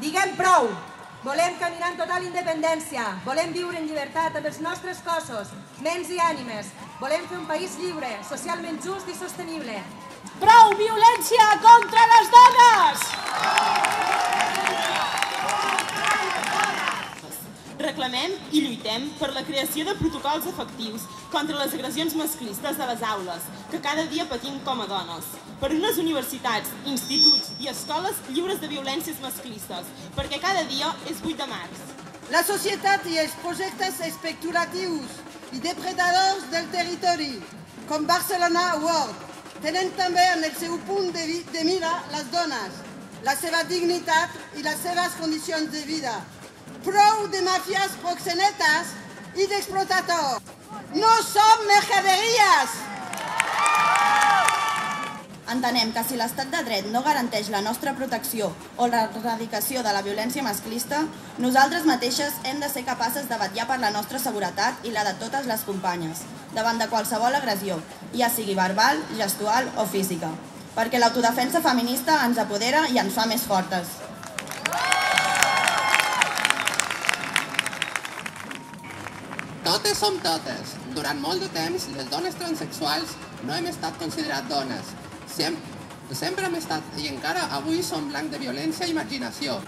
Diguem prou! Volem caminar en total independència, volem viure en llibertat amb els nostres cossos, ments i ànimes. Volem fer un país lliure, socialment just i sostenible. Prou violència contra les dones! Reclamem i lluitem per la creació de protocols efectius contra les agressions masclistes de les aules, que cada dia patim com a dones. Per unes universitats, instituts i escoles lliures de violències masclistes, perquè cada dia és 8 de març. La societat i els projectes especulatius i depredadors del territori, com Barcelona World, tenen també en el seu punt de, de mira les dones, la seva dignitat i les seves condicions de vida. Prou de màfies proxenetes i d'explotators. No som mercaderies! Entenem que si l'estat de dret no garanteix la nostra protecció o l'erradicació de la violència masclista, nosaltres mateixes hem de ser capaces de vetllar per la nostra seguretat i la de totes les companyes, davant de qualsevol agressió, ja sigui verbal, gestual o física, perquè l'autodefensa feminista ens apodera i ens fa més fortes. Totes som totes. Durant molt de temps, les dones transexuals no hem estat considerat dones. Sem sempre hem estat i encara avui som blanc de violència i imaginació.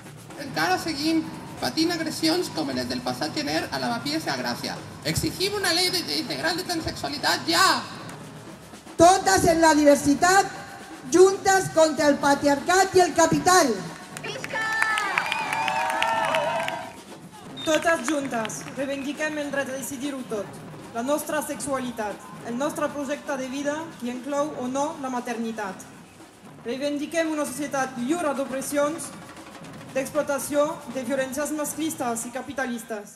Encara seguim patint agressions com les del passat gener a Lavapiés i a Gràcia. Exigim una llei de, integral de transexualitat ja! Totes en la diversitat, juntes contra el patriarcat i el capital. Totes juntes reivindiquem el dret a decidir-ho tot, la nostra sexualitat, el nostre projecte de vida que inclou o no la maternitat. Reivindiquem una societat lliure d'opressions, d'explotació, de violències masclistes i capitalistes.